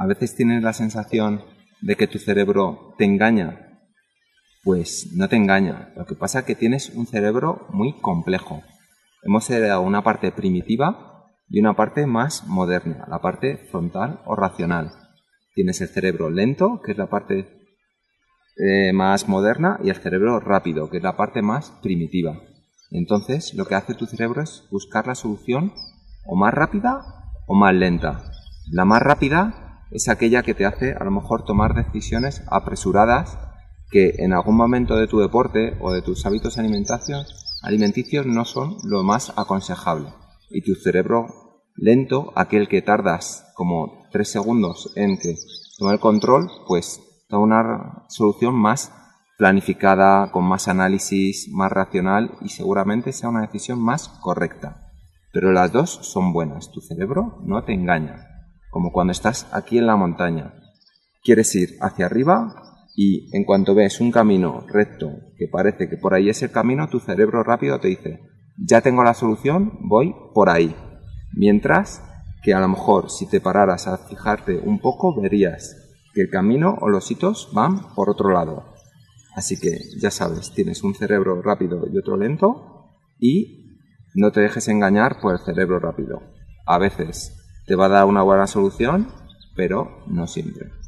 a veces tienes la sensación de que tu cerebro te engaña. Pues no te engaña. Lo que pasa es que tienes un cerebro muy complejo. Hemos heredado una parte primitiva y una parte más moderna, la parte frontal o racional. Tienes el cerebro lento, que es la parte eh, más moderna, y el cerebro rápido, que es la parte más primitiva. Entonces, lo que hace tu cerebro es buscar la solución o más rápida o más lenta. La más rápida es aquella que te hace a lo mejor tomar decisiones apresuradas que en algún momento de tu deporte o de tus hábitos alimenticios no son lo más aconsejable. Y tu cerebro lento, aquel que tardas como tres segundos en que toma el control, pues da una solución más planificada, con más análisis, más racional y seguramente sea una decisión más correcta. Pero las dos son buenas. Tu cerebro no te engaña. Como cuando estás aquí en la montaña. Quieres ir hacia arriba y en cuanto ves un camino recto que parece que por ahí es el camino, tu cerebro rápido te dice, ya tengo la solución, voy por ahí. Mientras que a lo mejor si te pararas a fijarte un poco verías que el camino o los hitos van por otro lado. Así que ya sabes, tienes un cerebro rápido y otro lento y no te dejes engañar por el cerebro rápido. A veces te va a dar una buena solución, pero no siempre.